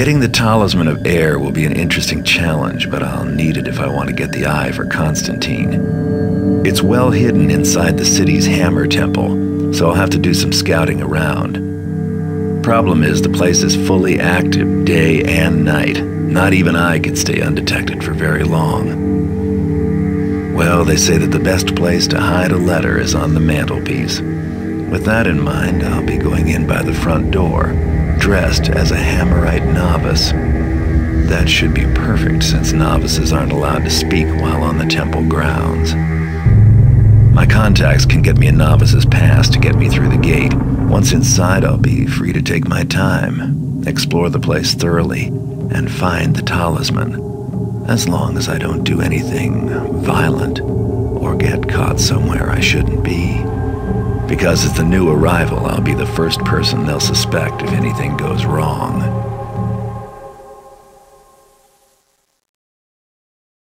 Getting the Talisman of Air will be an interesting challenge, but I'll need it if I want to get the eye for Constantine. It's well hidden inside the city's Hammer Temple, so I'll have to do some scouting around. Problem is, the place is fully active day and night. Not even I can stay undetected for very long. Well, they say that the best place to hide a letter is on the mantelpiece. With that in mind, I'll be going in by the front door, dressed as a Hammerite novice. That should be perfect since novices aren't allowed to speak while on the temple grounds. My contacts can get me a novice's pass to get me through the gate. Once inside, I'll be free to take my time, explore the place thoroughly, and find the talisman. As long as I don't do anything violent or get caught somewhere I shouldn't be. Because as the new arrival, I'll be the first person they'll suspect if anything goes wrong.